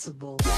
Possible.